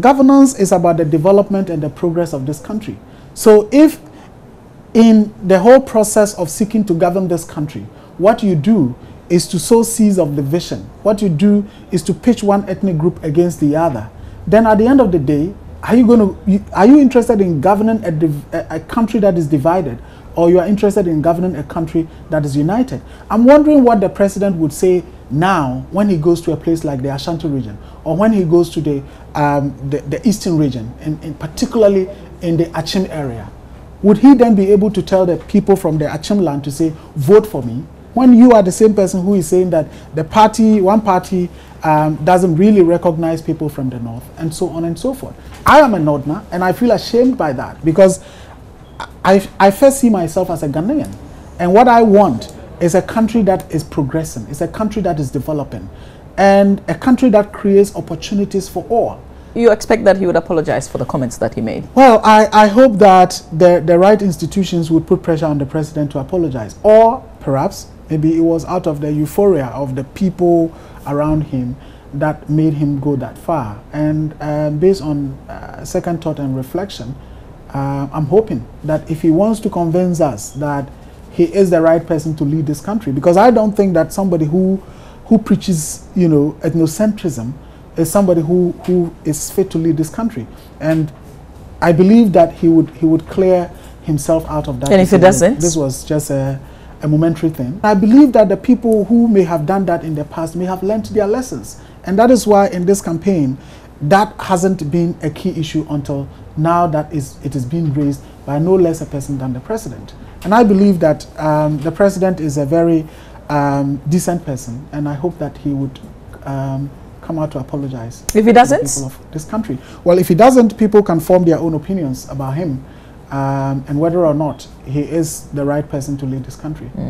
governance is about the development and the progress of this country. So if in the whole process of seeking to govern this country, what you do is to sow seeds of division. What you do is to pitch one ethnic group against the other. Then at the end of the day, are you going to, are you interested in governing a, a, a country that is divided or you are interested in governing a country that is united? I'm wondering what the president would say now when he goes to a place like the Ashanti region or when he goes to the, um, the, the, eastern region, and, particularly in the Akyem area. Would he then be able to tell the people from the Akyem land to say, vote for me, when you are the same person who is saying that the party, one party, um, doesn't really recognize people from the north, and so on and so forth. I am a Northerner, and I feel ashamed by that because I, I first see myself as a Ghanaian, and what I want is a country that is progressing, it's a country that is developing, and a country that creates opportunities for all. You expect that he would apologize for the comments that he made? Well, I, I hope that the, the right institutions would put pressure on the president to apologize. Or perhaps maybe it was out of the euphoria of the people around him that made him go that far. And uh, based on uh, second thought and reflection, uh, I'm hoping that if he wants to convince us that he is the right person to lead this country because I don't think that somebody who who preaches you know ethnocentrism is somebody who who is fit to lead this country and I believe that he would he would clear himself out of that. And if he doesn't, this was just a, a momentary thing. I believe that the people who may have done that in the past may have learned their lessons, and that is why in this campaign, that hasn't been a key issue until now that is it is being raised by no less a person than the president. And I believe that um, the president is a very um, decent person, and I hope that he would um, come out to apologize. If he doesn't? people of this country. Well, if he doesn't, people can form their own opinions about him um, and whether or not he is the right person to lead this country. Mm.